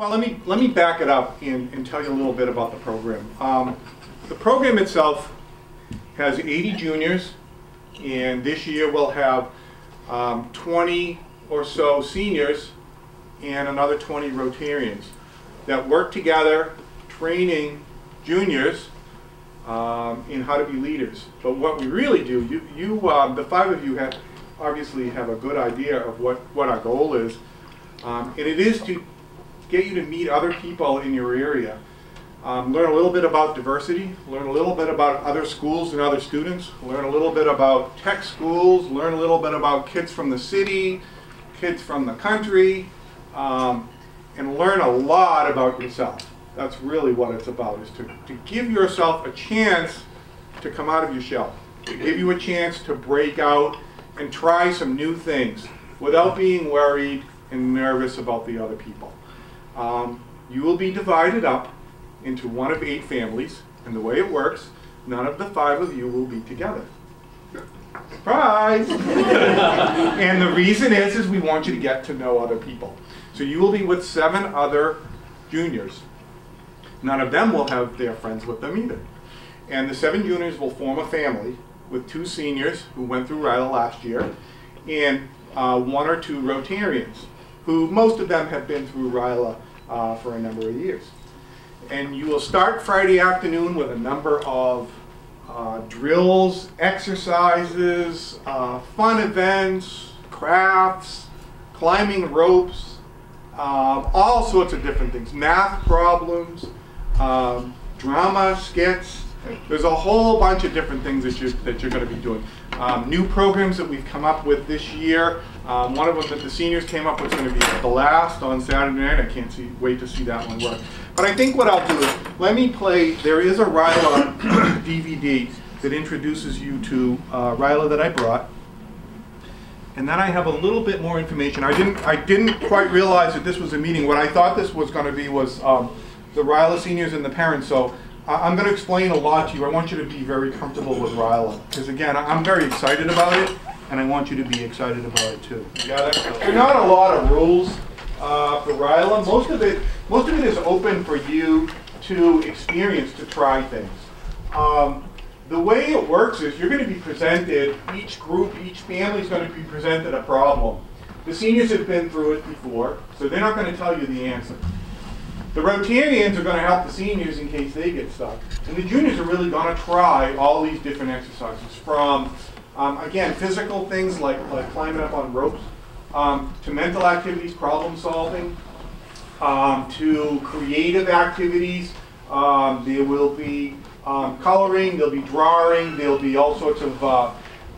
Well, let me, let me back it up and, and tell you a little bit about the program. Um, the program itself has 80 juniors, and this year we'll have um, 20 or so seniors and another 20 Rotarians that work together training juniors um, in how to be leaders. But what we really do, you, you um, the five of you have obviously have a good idea of what, what our goal is. Um, and it is to get you to meet other people in your area. Um, learn a little bit about diversity, learn a little bit about other schools and other students, learn a little bit about tech schools, learn a little bit about kids from the city, kids from the country, um, and learn a lot about yourself. That's really what it's about, is to, to give yourself a chance to come out of your shell, to give you a chance to break out and try some new things without being worried and nervous about the other people. Um, you will be divided up into one of eight families, and the way it works, none of the five of you will be together. Surprise! and the reason is, is we want you to get to know other people. So you will be with seven other juniors. None of them will have their friends with them either. And the seven juniors will form a family with two seniors who went through RYLA last year and uh, one or two Rotarians who most of them have been through RYLA uh, for a number of years. And you will start Friday afternoon with a number of uh, drills, exercises, uh, fun events, crafts, climbing ropes, um, all sorts of different things, math problems, um, drama, skits. There's a whole bunch of different things that you're, that you're going to be doing. Um, new programs that we've come up with this year. Um, one of them that the seniors came up with is going to be the last on Saturday night. I can't see, wait to see that one work. But I think what I'll do is, let me play, there is a Ryla DVD that introduces you to uh, RYLA that I brought. And then I have a little bit more information. I didn't, I didn't quite realize that this was a meeting. What I thought this was going to be was um, the Ryla seniors and the parents. So I'm going to explain a lot to you. I want you to be very comfortable with RYLA. Because again, I'm very excited about it, and I want you to be excited about it too. Yeah, there are not a lot of rules uh, for RYLA. Most of it, most of it is open for you to experience, to try things. Um, the way it works is you're going to be presented, each group, each family is going to be presented a problem. The seniors have been through it before, so they're not going to tell you the answer. The Rotarians are going to help the seniors in case they get stuck. And the juniors are really going to try all these different exercises from, um, again, physical things like, like climbing up on ropes, um, to mental activities, problem solving, um, to creative activities. Um, there will be um, coloring, there'll be drawing, there'll be all sorts of uh,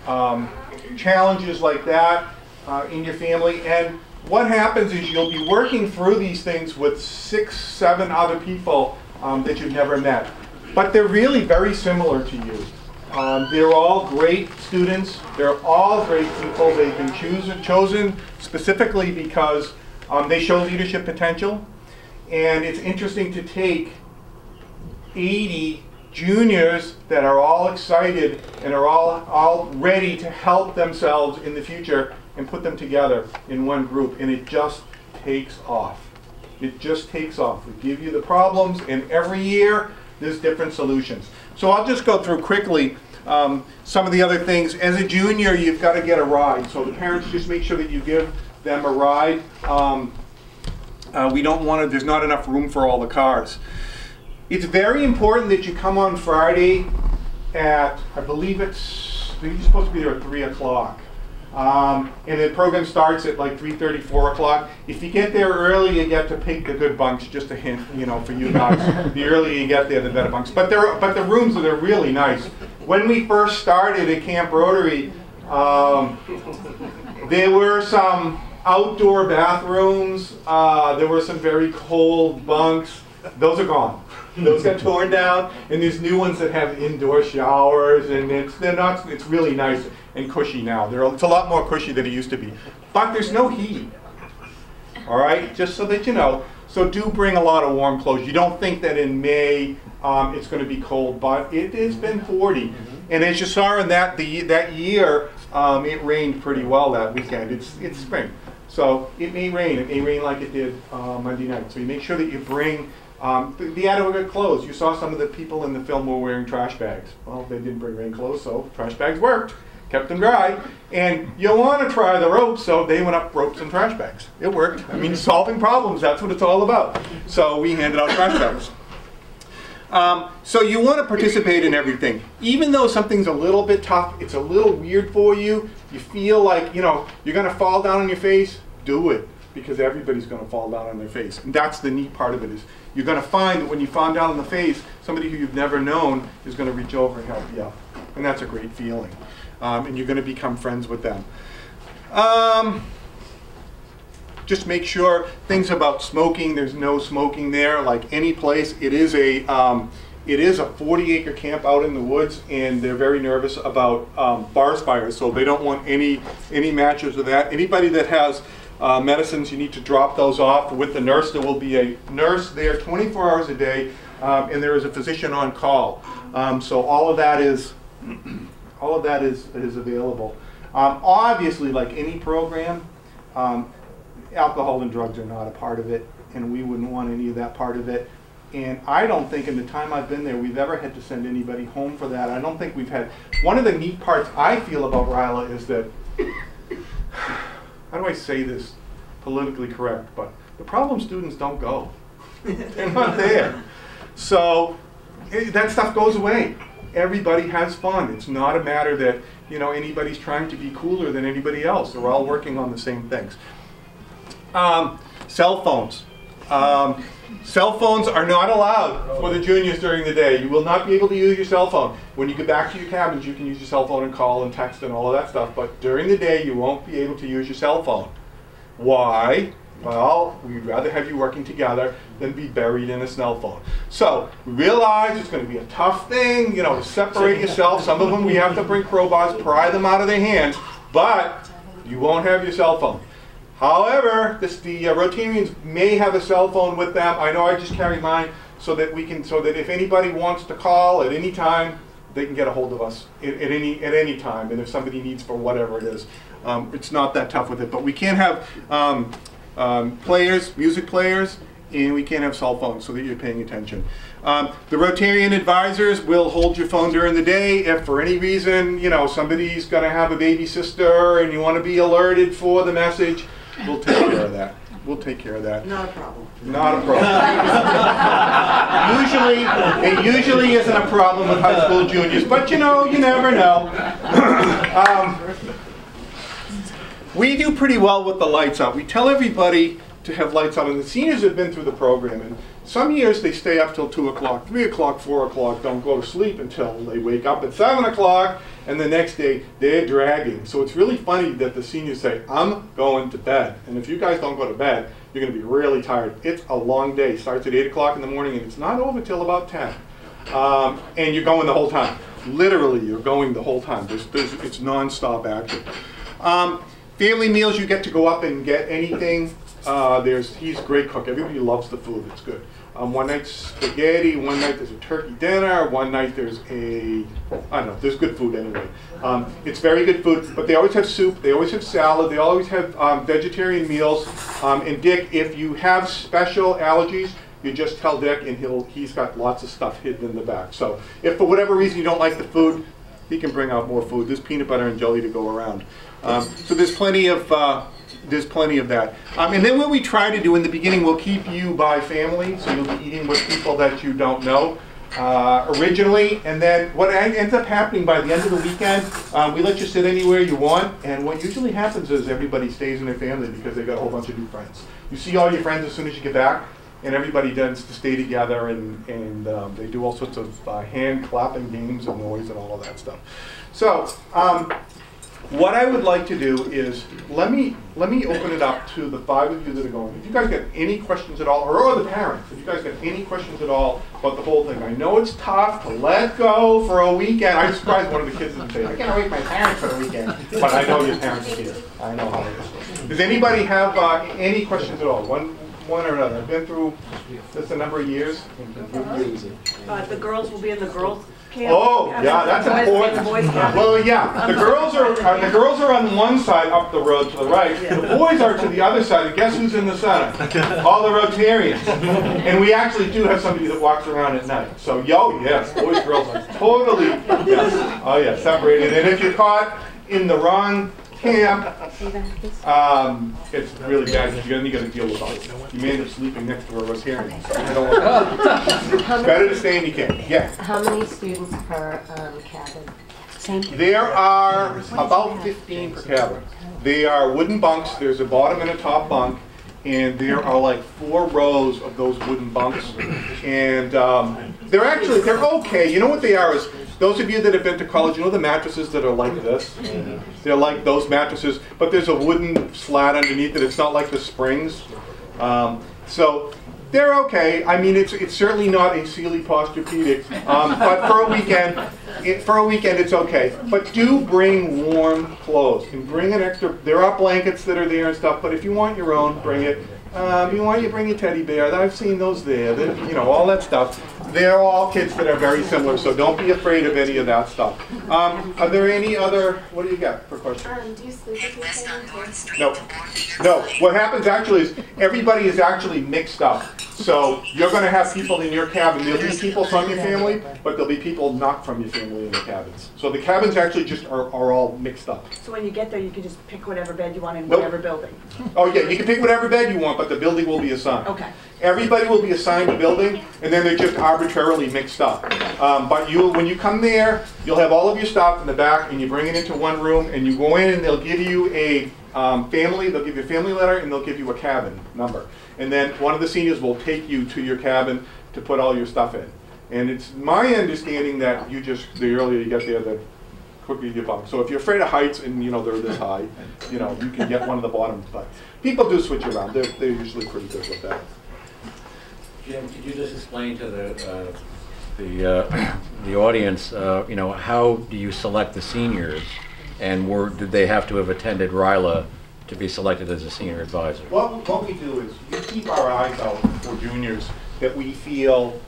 um, challenges like that uh, in your family. And what happens is you'll be working through these things with six, seven other people um, that you've never met. But they're really very similar to you. Um, they're all great students. They're all great people. They've been chosen specifically because um, they show leadership potential. And it's interesting to take 80 juniors that are all excited and are all, all ready to help themselves in the future and put them together in one group, and it just takes off. It just takes off. We give you the problems, and every year there's different solutions. So I'll just go through quickly um, some of the other things. As a junior, you've got to get a ride. So the parents just make sure that you give them a ride. Um, uh, we don't want to, there's not enough room for all the cars. It's very important that you come on Friday at, I believe it's, you're supposed to be there at 3 o'clock. Um, and the program starts at like 3.30, 4 o'clock. If you get there early, you get to pick the good bunks, just a hint, you know, for you guys. the earlier you get there, the better bunks. But, they're, but the rooms, are really nice. When we first started at Camp Rotary, um, there were some outdoor bathrooms. Uh, there were some very cold bunks. Those are gone. Those got torn down, and there's new ones that have indoor showers, and it's they're not. It's really nice and cushy now. They're, it's a lot more cushy than it used to be, but there's no heat. All right, just so that you know. So do bring a lot of warm clothes. You don't think that in May um, it's going to be cold, but it has been 40. And as you saw in that the that year, um, it rained pretty well that weekend. It's it's spring. So it may rain, it may rain like it did uh, Monday night. So you make sure that you bring um, the, the adequate clothes. You saw some of the people in the film were wearing trash bags. Well, they didn't bring rain clothes, so trash bags worked, kept them dry. And you want to try the ropes, so they went up ropes and trash bags. It worked. I mean, solving problems, that's what it's all about. So we handed out trash bags. Um, so you want to participate in everything. Even though something's a little bit tough, it's a little weird for you, you feel like, you know, you're going to fall down on your face, do it. Because everybody's going to fall down on their face. And that's the neat part of it is you're going to find that when you fall down on the face, somebody who you've never known is going to reach over and help you. And that's a great feeling. Um, and you're going to become friends with them. Um, just make sure things about smoking, there's no smoking there, like any place. It is a, um, it is a 40 acre camp out in the woods and they're very nervous about um, fires, so they don't want any, any matches of that. Anybody that has uh, medicines, you need to drop those off with the nurse. There will be a nurse there 24 hours a day um, and there is a physician on call. Um, so all of that is, all of that is, is available. Um, obviously, like any program, um, alcohol and drugs are not a part of it, and we wouldn't want any of that part of it. And I don't think in the time I've been there, we've ever had to send anybody home for that. I don't think we've had, one of the neat parts I feel about RYLA is that, how do I say this politically correct, but the problem students don't go. They're not there. So eh, that stuff goes away. Everybody has fun. It's not a matter that, you know, anybody's trying to be cooler than anybody else. They're all working on the same things. Um, cell phones. Um, cell phones are not allowed for the juniors during the day. You will not be able to use your cell phone. When you get back to your cabins, you can use your cell phone and call and text and all of that stuff. But during the day, you won't be able to use your cell phone. Why? Well, we'd rather have you working together than be buried in a phone. So realize it's going to be a tough thing, you know, to separate yourself. Some of them we have to bring crowbars, pry them out of their hands, but you won't have your cell phone. However, this, the uh, Rotarians may have a cell phone with them. I know I just carry mine so that we can, so that if anybody wants to call at any time, they can get a hold of us at, at any at any time. And if somebody needs for whatever it is, um, it's not that tough with it. But we can't have um, um, players, music players, and we can't have cell phones so that you're paying attention. Um, the Rotarian advisors will hold your phone during the day if for any reason, you know, somebody's going to have a baby sister and you want to be alerted for the message, we'll take care of that. We'll take care of that. Not a problem. Not a problem. usually, it usually isn't a problem with high school juniors, but you know, you never know. um, we do pretty well with the lights out. We tell everybody to have lights on. and the seniors have been through the program, and some years they stay up till 2 o'clock, 3 o'clock, 4 o'clock, don't go to sleep until they wake up at 7 o'clock, and the next day they're dragging. So it's really funny that the seniors say, I'm going to bed. And if you guys don't go to bed, you're going to be really tired. It's a long day. Starts at 8 o'clock in the morning, and it's not over till about 10. Um, and you're going the whole time. Literally, you're going the whole time. There's, there's, it's nonstop action. Um, family meals, you get to go up and get anything. Uh, there's he's great cook. Everybody loves the food. It's good. Um, one night spaghetti. One night there's a turkey dinner. One night there's a I don't know. There's good food anyway. Um, it's very good food. But they always have soup. They always have salad. They always have um, vegetarian meals. Um, and Dick, if you have special allergies, you just tell Dick, and he'll he's got lots of stuff hidden in the back. So if for whatever reason you don't like the food, he can bring out more food. There's peanut butter and jelly to go around. Um, so there's plenty of uh, there's plenty of that. Um, and then what we try to do in the beginning, we'll keep you by family, so you'll be eating with people that you don't know. Uh, originally, and then what ends up happening by the end of the weekend, um, we let you sit anywhere you want, and what usually happens is everybody stays in their family because they've got a whole bunch of new friends. You see all your friends as soon as you get back, and everybody tends to stay together, and, and um, they do all sorts of uh, hand clapping games and noise and all of that stuff. So, um, what I would like to do is let me let me open it up to the five of you that are going. If you guys got any questions at all, or, or the parents, if you guys got any questions at all about the whole thing, I know it's tough to let go for a weekend. I'm surprised one of the kids didn't say, "I can't wait my parents for the weekend," but I know your parents are here. I know how it is. Does anybody have uh, any questions at all? One one or another. I've been through this a number of years. Uh, the girls will be in the girls camp. Oh, Have yeah, that's boys- important. Boys camp. Well, yeah, the girls are, uh, the girls are on one side up the road to the right. The boys are to the other side, and guess who's in the center? All the Rotarians. And we actually do have somebody that walks around at night. So, yo, yes, boys, girls are totally, yes, oh yeah, separated. And if you're caught in the wrong camp, um, it's really bad, because you're gonna, you gotta deal with all this. You may end up sleeping next to a Rotarian, so you don't want How better many, to stay in your camp, yeah. how many students per um, cabin? Same. There are about 15 per cabin. They are wooden bunks, there's a bottom and a top bunk, and there are like four rows of those wooden bunks. And um, they're actually, they're okay. You know what they are is, those of you that have been to college, you know the mattresses that are like this? They're like those mattresses, but there's a wooden slat underneath it. It's not like the springs. Um, so they're okay. I mean, it's it's certainly not a Sealy Posturepedic, um, but for a weekend, it, for a weekend, it's okay. But do bring warm clothes and bring an extra. There are blankets that are there and stuff, but if you want your own, bring it. Um, you want you bring your teddy bear. I've seen those there. They're, you know all that stuff. They're all kids that are very similar, so don't be afraid of any of that stuff. Um, are there any other? What do you got for questions? Um, do you sleep with your? No, no. What happens actually is everybody is actually mixed up. So you're going to have people in your cabin. There'll be people from your family, but there'll be people not from your family in the cabins. So the cabins actually just are, are all mixed up. So when you get there, you can just pick whatever bed you want in Nope. whatever building. Oh yeah, you can pick whatever bed you want, but the building will be assigned. Okay. Everybody will be assigned a building, and then they're just arbitrarily mixed up. Um, but you, when you come there, you'll have all of your stuff in the back, and you bring it into one room, and you go in, and they'll give you a um, family, they'll give you a family letter, and they'll give you a cabin number. And then one of the seniors will take you to your cabin to put all your stuff in. And it's my understanding that you just, the earlier you get there, the quicker you get bump. So if you're afraid of heights and, you know, they're this high, you know, you can get one of the bottom. But people do switch around. They're, they're usually pretty good with that. Jim, could you just explain to the, uh, the, uh, the audience, uh, you know, how do you select the seniors? And were, did they have to have attended RYLA to be selected as a senior advisor? What, what we do is we keep our eyes out for juniors that we feel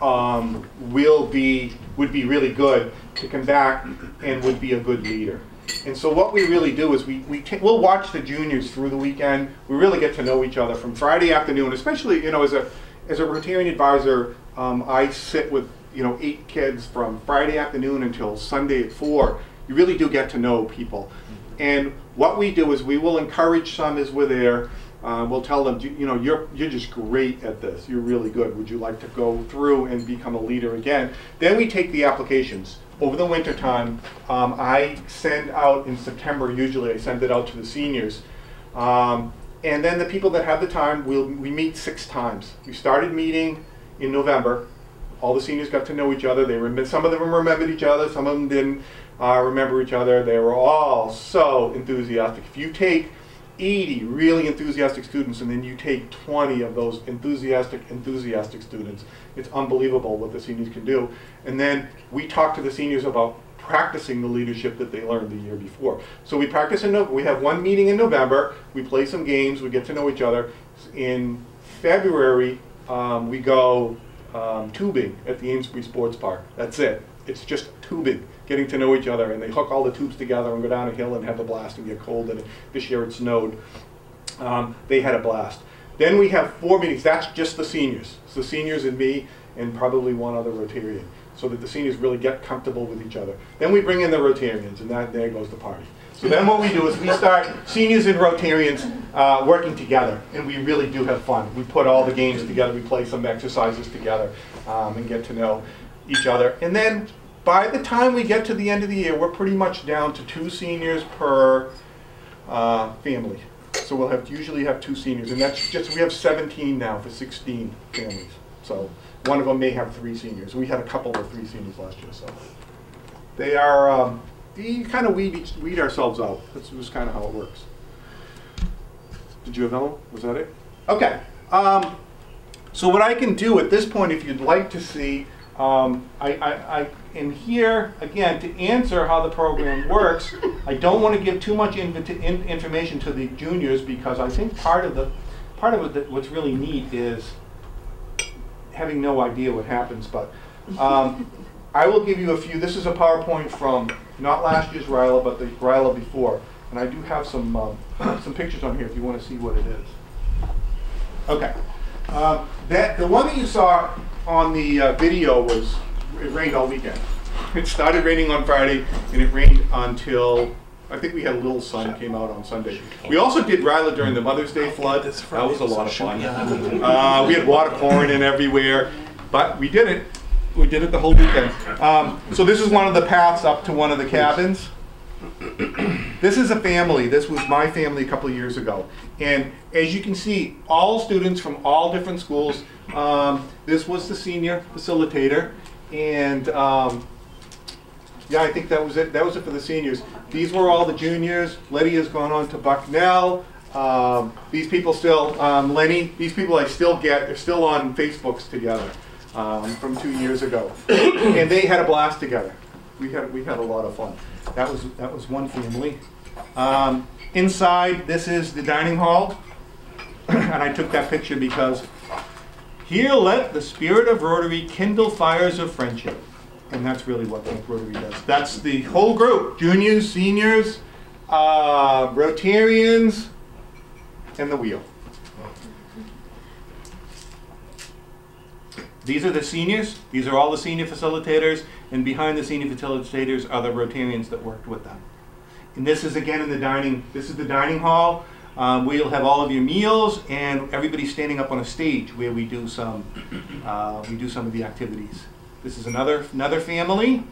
um, will be, would be really good to come back and would be a good leader. And so what we really do is we, we we'll watch the juniors through the weekend. We really get to know each other from Friday afternoon, especially, you know, as a, as a Rotarian advisor, um, I sit with, you know, eight kids from Friday afternoon until Sunday at four. You really do get to know people. And what we do is we will encourage some as we're there. Uh, we'll tell them, you know, you're, you're just great at this. You're really good. Would you like to go through and become a leader again? Then we take the applications. Over the winter time, um, I send out in September, usually I send it out to the seniors. Um, and then the people that have the time, we'll, we meet six times. We started meeting in November. All the seniors got to know each other. They remember, some of them remembered each other, some of them didn't uh, remember each other. They were all so enthusiastic. If you take 80 really enthusiastic students and then you take 20 of those enthusiastic, enthusiastic students, it's unbelievable what the seniors can do. And then we talk to the seniors about practicing the leadership that they learned the year before. So we practice in, Nov- we have one meeting in November, we play some games, we get to know each other. In February, um, we go um, tubing at the Amesbury Sports Park. That's it. It's just tubing, getting to know each other, and they hook all the tubes together and go down a hill and have a blast and get cold. And this year it snowed. Um, they had a blast. Then we have four meetings. That's just the seniors. It's the seniors and me, and probably one other Rotarian, so that the seniors really get comfortable with each other. Then we bring in the Rotarians, and that there goes the party. So then what we do is we start seniors and Rotarians uh, working together, and we really do have fun. We put all the games together, we play some exercises together, um, and get to know each other. And then by the time we get to the end of the year, we're pretty much down to two seniors per uh, family. So we'll have, usually have two seniors, and that's just, we have 17 now for 16 families. So one of them may have three seniors. We had a couple of three seniors last year, so. They are, um, we kind of weed, each- weed ourselves out. That's just kind of how it works. Did you have Ellen? Was that it? Okay. Um, so what I can do at this point, if you'd like to see, um, I, I, I, in here, again, to answer how the program works, I don't want to give too much in, information to the juniors because I think part of the, part of what's really neat is having no idea what happens, but um, I will give you a few, this is a PowerPoint from not last year's RYLA, but the RYLA before. And I do have some, um, some pictures on here if you want to see what it is. Okay. Um, That, the one that you saw on the uh, video was, it rained all weekend. It started raining on Friday and it rained until, I think we had a little sun came out on Sunday. We also did Ryla during the Mother's Day flood. That was a lot of fun. Uh, we had water pouring in everywhere, but we did it. We did it the whole weekend. Um, so this is one of the paths up to one of the cabins. This is a family. This was my family a couple of years ago. And as you can see, all students from all different schools. Um, this was the senior facilitator. And um, yeah, I think that was it. That was it for the seniors. These were all the juniors. Letty has gone on to Bucknell. Um, these people still, um, Lenny, these people I still get, they're still on Facebooks together um, from two years ago. and they had a blast together. We had, we had a lot of fun. That was, that was one family. Um, inside, this is the dining hall. and I took that picture because here let the spirit of Rotary kindle fires of friendship. And that's really what Rotary does. That's the whole group, juniors, seniors, uh, Rotarians, and the wheel. These are the seniors. These are all the senior facilitators. And behind the senior facilitators are the Rotarians that worked with them. And this is again in the dining, this is the dining hall. Um, you'll have all of your meals and everybody standing up on a stage where we do some, uh, we do some of the activities. This is another, another family.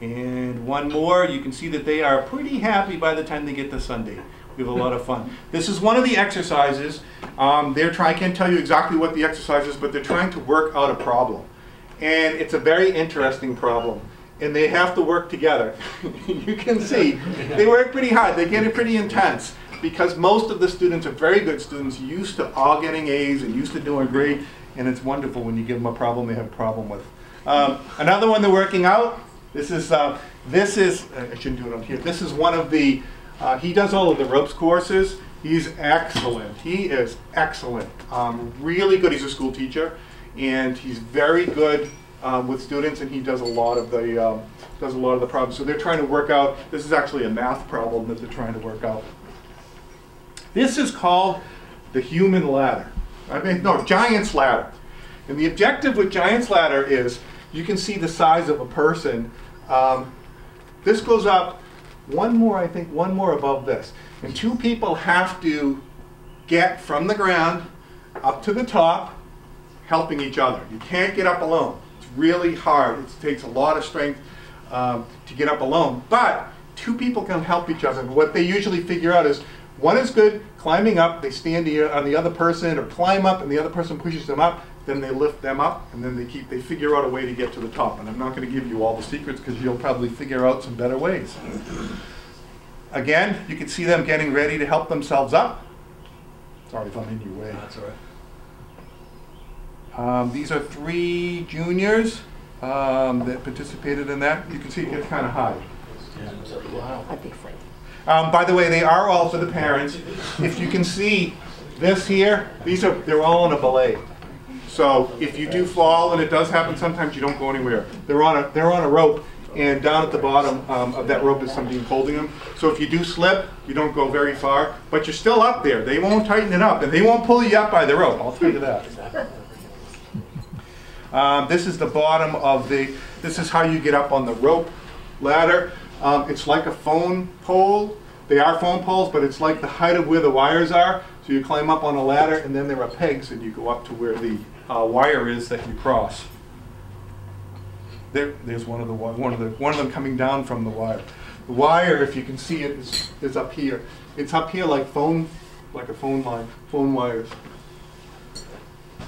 And one more, you can see that they are pretty happy by the time they get to Sunday. We have a lot of fun. This is one of the exercises. Um, they're trying, I can't tell you exactly what the exercise is, but they're trying to work out a problem. And it's a very interesting problem. And they have to work together. you can see, they work pretty hard. They get it pretty intense because most of the students are very good students, used to all getting A's and used to doing great. And it's wonderful when you give them a problem they have a problem with. Um, another one they're working out. This is uh, this is I shouldn't do it on here. This is one of the uh, he does all of the ropes courses. He's excellent. He is excellent. Um, really good. He's a school teacher, and he's very good um, with students. And he does a lot of the um, does a lot of the problems. So they're trying to work out. This is actually a math problem that they're trying to work out. This is called the human ladder. I mean, no, Giant's ladder. And the objective with Giant's ladder is you can see the size of a person. Um, this goes up one more, I think, one more above this. And two people have to get from the ground up to the top, helping each other. You can't get up alone. Really hard. It takes a lot of strength um, to get up alone. But two people can help each other. What they usually figure out is one is good climbing up, they stand on the other person, or climb up and the other person pushes them up, then they lift them up, and then they keep, they figure out a way to get to the top. And I'm not gonna give you all the secrets because you'll probably figure out some better ways. Again, you can see them getting ready to help themselves up. Sorry if I'm in your way. That's all right. Um, these are three juniors um, that participated in that. You can see it gets kind of high. Wow. I'd be afraid. Um, by the way, they are all for the parents. If you can see this here, these are they're all on a belay. So if you do fall, and it does happen sometimes, you don't go anywhere. They're on a they're on a rope, and down at the bottom um, of that rope is somebody holding them. So if you do slip, you don't go very far, but you're still up there. They won't tighten it up, and they won't pull you up by the rope. I'll tell you that. Um, this is the bottom of the. This is how you get up on the rope ladder. Um, it's like a phone pole. They are phone poles, but it's like the height of where the wires are. So you climb up on a ladder, and then there are pegs, and you go up to where the uh, wire is that you cross. There, there's one of the one of the one of them coming down from the wire. The wire, if you can see it, is, is up here. It's up here like phone, like a phone line, phone wires.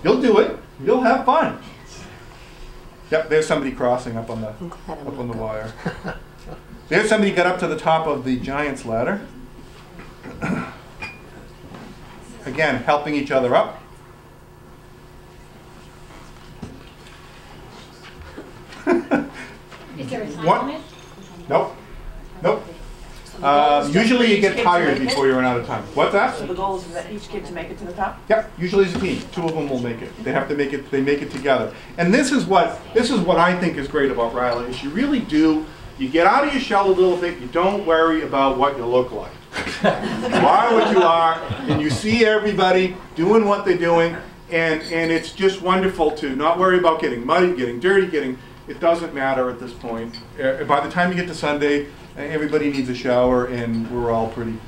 You'll do it. You'll have fun. Yep, there's somebody crossing up on the I'm glad I'm up on the not wire. There's somebody got up to the top of the giant's ladder. Again, helping each other up. Is there a time What? limit? Nope. Nope. the goal is Um, usually you get tired before you run out of time. What's that? So the goal is that each kid to make it to the top? Yep, usually it's a team. Two of them will make it. They have to make it. They make it together. And this is what this is what I think is great about RYLA is you really do. You get out of your shell a little bit. You don't worry about what you look like. you are what you are, and you see everybody doing what they're doing, and and it's just wonderful to not worry about getting muddy, getting dirty, getting. It doesn't matter at this point. Uh, by the time you get to Sunday, everybody needs a shower, and we're all pretty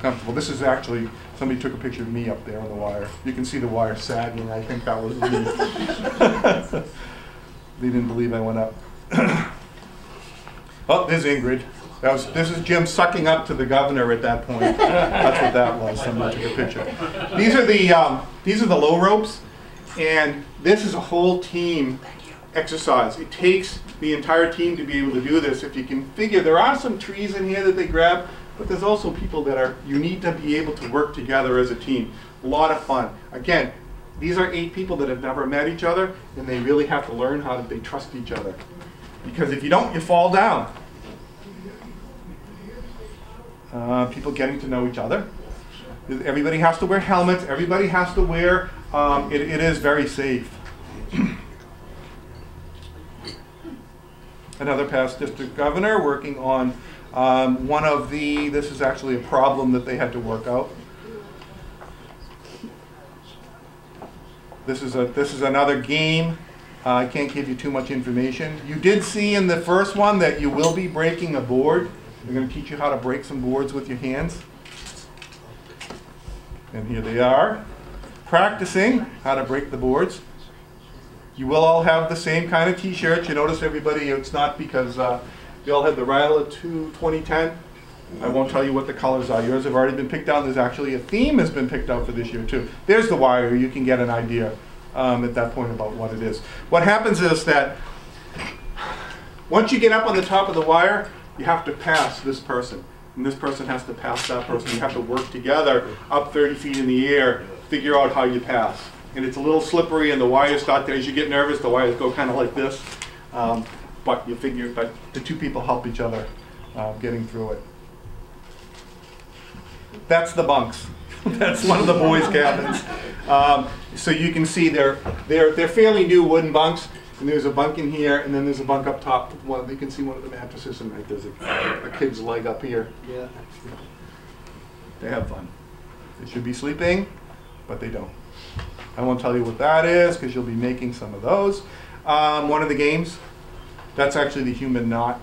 comfortable. This is actually, somebody took a picture of me up there on the wire. You can see the wire sagging, I think that was me. They didn't believe I went up. Oh, there's Ingrid. That was, this is Jim sucking up to the governor at that point. That's what that was, somebody took a picture. These are the, um, these are the low ropes, and this is a whole team exercise. It takes the entire team to be able to do this. If you can figure, there are some trees in here that they grab, but there's also people that are, you need to be able to work together as a team. A lot of fun. Again, these are eight people that have never met each other, and they really have to learn how they trust each other. Because if you don't, you fall down. Uh, people getting to know each other. Everybody has to wear helmets. Everybody has to wear, um, it, it is very safe. Another past district governor working on um, one of the, this is actually a problem that they had to work out. This is a, this is another game. Uh, I can't give you too much information. You did see in the first one that you will be breaking a board. They're going to teach you how to break some boards with your hands. And here they are, practicing how to break the boards. You will all have the same kind of t-shirts. You notice everybody, it's not because uh, all have the Ryla 2 2010. I won't tell you what the colors are. Yours have already been picked out. There's actually a theme has been picked out for this year too. There's the wire. You can get an idea um, at that point about what it is. What happens is that once you get up on the top of the wire, you have to pass this person. And this person has to pass that person. You have to work together up 30 feet in the air, figure out how you pass. And it's a little slippery and the wires start there. As you get nervous, the wires go kind of like this. Um, but you figure, but the two people help each other uh, getting through it. That's the bunks. That's one of the boys' cabins. Um, so you can see they're, they're, they're fairly new wooden bunks. And there's a bunk in here, and then there's a bunk up top. One, you can see one of the mattresses, and right there's a, a kid's leg up here. Yeah. They have fun. They should be sleeping, but they don't. I won't tell you what that is, because you'll be making some of those. Um, one of the games, that's actually the human knot.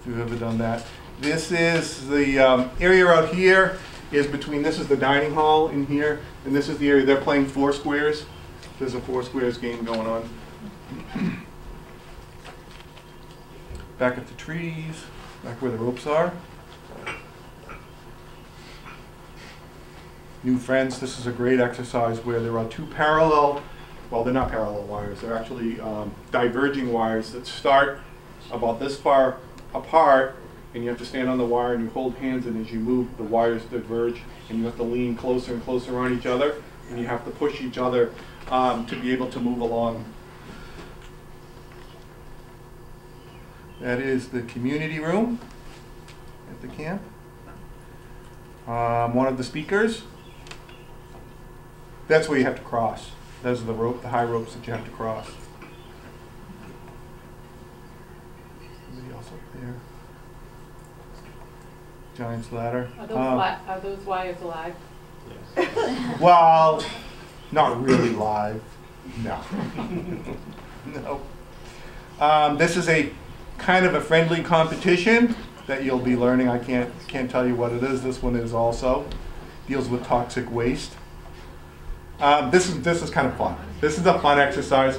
If you've ever done that. This is the um, area out here is between, this is the dining hall in here, and this is the area, they're playing four squares. There's a four squares game going on. Back at the trees, back where the ropes are. New friends, this is a great exercise where there are two parallel, well, they're not parallel wires, they're actually um, diverging wires that start about this far apart, and you have to stand on the wire and you hold hands, and as you move, the wires diverge, and you have to lean closer and closer on each other, and you have to push each other um, to be able to move along. That is the community room at the camp. Um, one of the speakers. That's where you have to cross. Those are the rope, the high ropes that you have to cross. Somebody else up there. Giant's ladder. Are those, Um, wi- are those wires alive? well, not really live. No. no. Um, this is a kind of a friendly competition that you'll be learning. I can't can't tell you what it is. This one is also deals with toxic waste. Um, this is this is kind of fun. This is a fun exercise.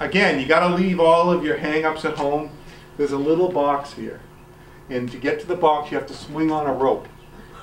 Again, you got to leave all of your hang-ups at home. There's a little box here, and to get to the box, you have to swing on a rope,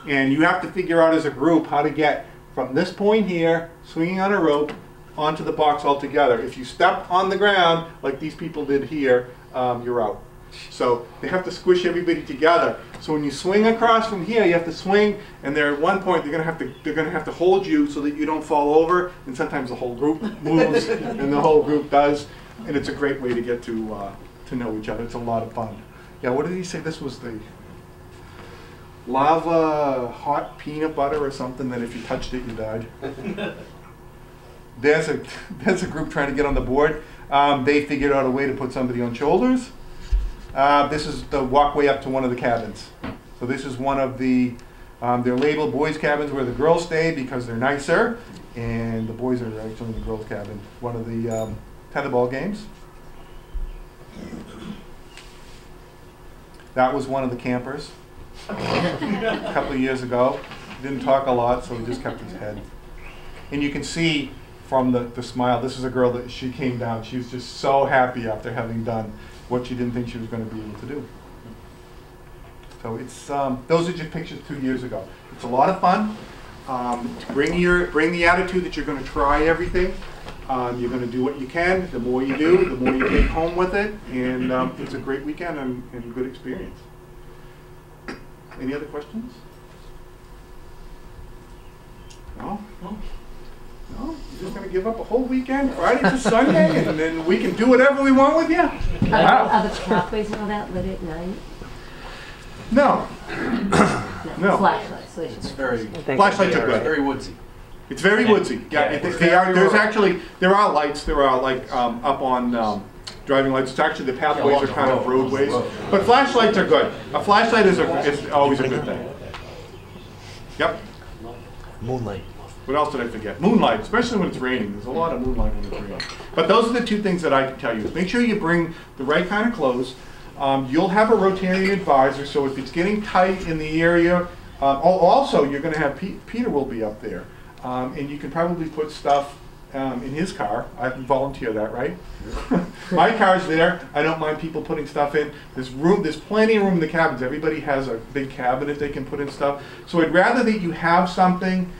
and you have to figure out as a group how to get from this point here, swinging on a rope, onto the box altogether. If you step on the ground like these people did here, um, you're out. So they have to squish everybody together. So when you swing across from here, you have to swing, and they're at one point they're gonna have to they're gonna have to hold you so that you don't fall over. And sometimes the whole group moves, and the whole group does. And it's a great way to get to uh, to know each other. It's a lot of fun. Yeah. What did he say? This was the lava hot peanut butter or something that if you touched it, you died. There's a, there's a group trying to get on the board. Um, they figured out a way to put somebody on shoulders. Uh, this is the walkway up to one of the cabins. So this is one of the, um, they're labeled boys' cabins where the girls stay because they're nicer, and the boys are actually in the girls' cabin. One of the um, tetherball games. That was one of the campers a couple of years ago. Didn't talk a lot, so he just kept his head. And you can see from the, the smile, this is a girl that she came down. She was just so happy after having done what she didn't think she was going to be able to do. So it's um, those are just pictures two years ago. It's a lot of fun. Um, bring your bring the attitude that you're going to try everything. Um, you're going to do what you can. The more you do, the more you take home with it, and um, it's a great weekend and, and a good experience. Any other questions? No? No? No? You're just going to give up a whole weekend, Friday to Sunday, and then we can do whatever we want with you? Are the, are the pathways and all that lit at night? No. No. Flashlights, so they should. It's very, Flashlights are good. very woodsy. It's very woodsy. Yeah, Yeah, it- they are, there's actually, there are lights, there are like, um, up on, um, driving lights. It's actually, the pathways along are kind of road, along roadways. But flashlights are good. A flashlight is a, is always a good thing. Yep. Moonlight. What else did I forget? Moonlight, especially when it's raining. There's a lot of moonlight when it's raining. But those are the two things that I can tell you. Make sure you bring the right kind of clothes. Um, you'll have a rotating advisor, so if it's getting tight in the area, al- also you're going to have Pe- Peter will be up there, um, and you can probably put stuff um, in his car. I volunteer that, right? My car's there. I don't mind people putting stuff in. There's room. There's plenty of room in the cabins. Everybody has a big cabinet they can put in stuff. So I'd rather that you have something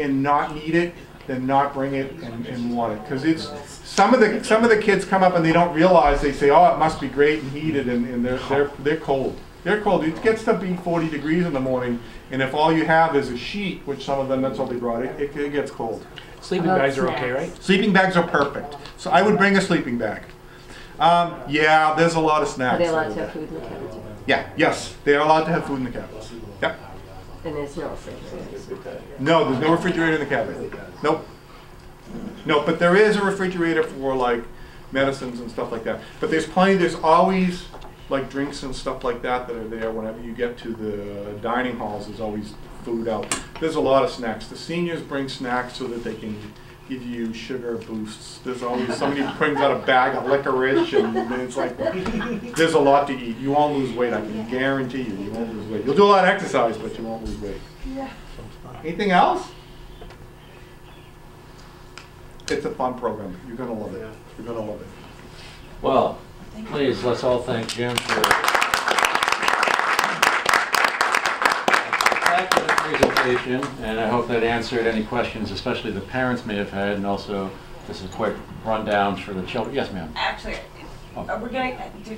and not need it than not bring it and, and want it. Because it's some of the some of the kids come up and they don't realize they say, oh, it must be great and heated, and, and they're they're they're cold. They're cold. It gets to be 40 degrees in the morning, and if all you have is a sheet, which some of them that's all they brought, it, it, it gets cold. Sleeping bags are okay, right? Sleeping bags are perfect. So I would bring a sleeping bag. Um, yeah, there's a lot of snacks. Are they allowed to have food in the cabins? Yeah, yes, they are allowed to have food in the cabins. And there's no refrigerators? No, there's no refrigerator in the cabin. Nope. No, but there is a refrigerator for like medicines and stuff like that. But there's plenty, there's always like drinks and stuff like that that are there whenever you get to the dining halls, there's always food out. There's a lot of snacks. The seniors bring snacks so that they can give you sugar boosts. There's always, somebody brings out a bag of licorice and then it's like, there's a lot to eat. You won't lose weight, I can guarantee you, you won't lose weight. You'll do a lot of exercise, but you won't lose weight. Yeah. Anything else? It's a fun program. You're gonna love it. You're gonna love it. Well, please, let's all thank Jim for presentation, and I hope that answered any questions, especially the parents may have had, and also this is a quick rundown for the children. Yes, ma'am. Actually, Oh. are we getting,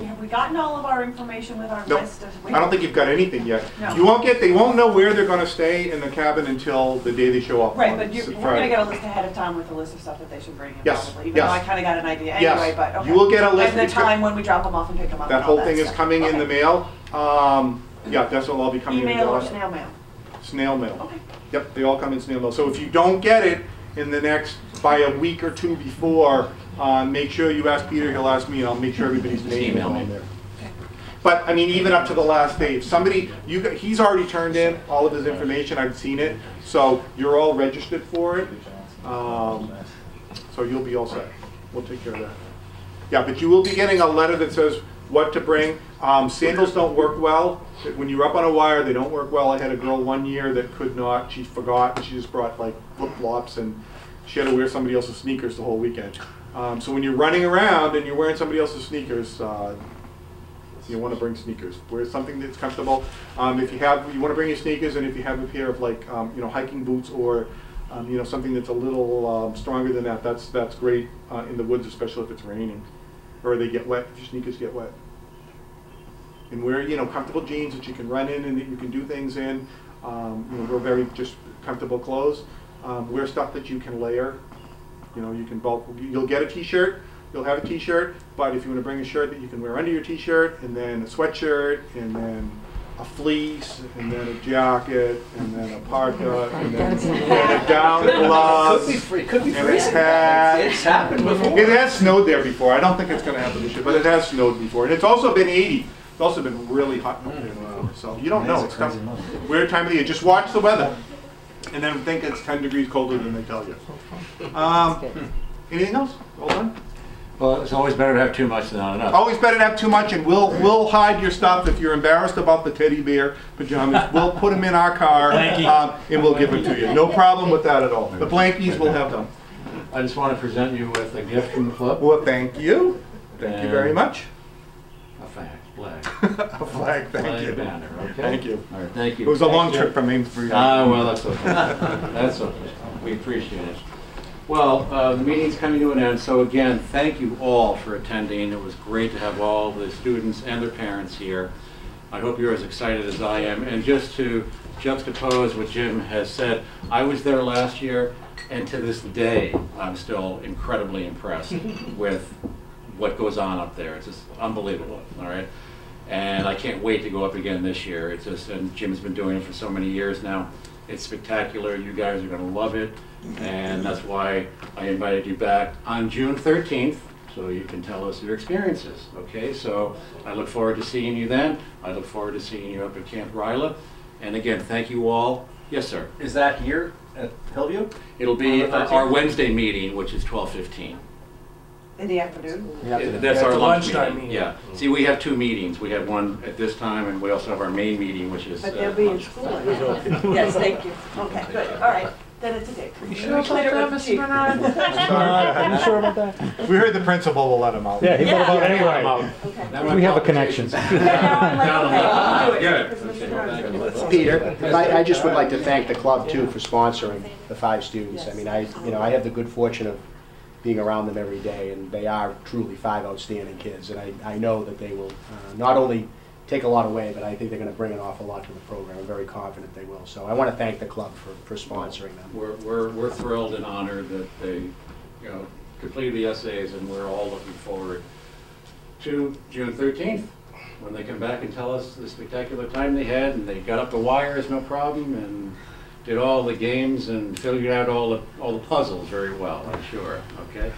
have we gotten all of our information with our Nope. list of? I don't think you've got anything yet. No. You won't get, they won't know where they're gonna stay in the cabin until the day they show up. Right, but you, s- we're gonna get a list ahead of time with a list of stuff that they should bring in Yes, probably, even though I yes. kinda got an idea Yes. anyway, but okay. You will get a list. And the It's go- time when we drop them off and pick them up That and all whole thing is stuff. coming in the Okay. mail. Um, yeah, that's what all be coming in. Email or the- snail mail? Snail mail. Okay. Yep, they all come in snail mail. So if you don't get it in the next, by a week or two before, uh, make sure you ask Peter, he'll ask me, and I'll make sure everybody's Just name is on there. But, I mean, even up to the last day, if somebody, you, he's already turned in all of his information, I've seen it, so you're all registered for it. Um, So you'll be all set. We'll take care of that. Yeah, but you will be getting a letter that says what to bring. Um, sandals don't work well. When you're up on a wire, they don't work well. I had a girl one year that could not, she forgot, and she just brought like flip-flops and she had to wear somebody else's sneakers the whole weekend. Um, so when you're running around and you're wearing somebody else's sneakers, uh, you want to bring sneakers. Wear something that's comfortable. Um, if you have, you want to bring your sneakers, and if you have a pair of like, um, you know, hiking boots or, um, you know, something that's a little um, stronger than that, that's that's great uh, in the woods, especially if it's raining, or they get wet. If your sneakers get wet. And wear, you know, comfortable jeans that you can run in and that you can do things in. Um, you know, wear very just comfortable clothes. Um, wear stuff that you can layer. You know, you can bulk. You'll get a T-shirt. You'll have a T-shirt, but if you want to bring a shirt that you can wear under your T-shirt, and then a sweatshirt, and then a fleece, and then a jacket, and then a parka, and then, and a down gloves. Could be free, could be And free. it's hat. It's happened before. It has snowed there before. I don't think it's gonna happen this year, but it has snowed before. And it's also been 80. It's also been really hot. up there, uh, So you don't know. It's tough. Weird time of the year. Just watch the weather. And then think it's 10 degrees colder than they tell you. Um, anything else? All done? Well, it's always better to have too much than not enough. Always better to have too much, and we'll, we'll hide your stuff. If you're embarrassed about the teddy bear pajamas, we'll put them in our car, um, and we'll give them to you. No problem with that at all. The blankies, we'll have them. I just want to present you with a gift from the club. Well, thank you. Thank you very much. A flag, flag. A flag, thank Flag you. banner, okay? Thank you. All right, thank you. It was a long trip from Amesbury. Ah, well, that's okay. That's okay. We appreciate it. Well, uh, the meeting's coming to an end, so again, thank you all for attending. It was great to have all the students and their parents here. I hope you're as excited as I am. And just to juxtapose what Jim has said, I was there last year, and to this day, I'm still incredibly impressed with what goes on up there. It's just unbelievable, all right? And I can't wait to go up again this year. It's just, and Jim's been doing it for so many years now. It's spectacular. You guys are gonna love it. And that's why I invited you back on June thirteenth, so you can tell us your experiences, okay? So I look forward to seeing you then. I look forward to seeing you up at Camp RYLA. And again, thank you all. Yes, sir. Is that here at Hillview? It'll be uh, our Wednesday meeting, which is twelve fifteen. In the afternoon? That's our the lunch lunchtime meeting, meeting. yeah. See, we have two meetings. We have one at this time, and we also have our main meeting, which is. But uh, they'll be in lunch. school. Yes, thank you. Okay, good, all right. Then it's a date. You sure about Are you sure about that? We heard the principal will let him out. Yeah, he Yeah. thought about it anyway. Okay. That might We have a connection. Yeah, now I'm like, okay, I'll do it. Good. Because Mr. well, gonna- you. Peter, I, I just would like to thank the club too for sponsoring the five students. I mean, I, you know, I have the good fortune of being around them every day, and they are truly five outstanding kids. And I, I know that they will uh, not only take a lot away, but I think they're gonna bring an awful lot to the program. I'm very confident they will. So I want to thank the club for, for sponsoring them. We're, we're, we're thrilled and honored that they, you know, completed the essays, and we're all looking forward to June thirteenth, when they come back and tell us the spectacular time they had, and they got up the wires, no problem, and did all the games and figured out all the, all the puzzles very well, I'm sure, okay?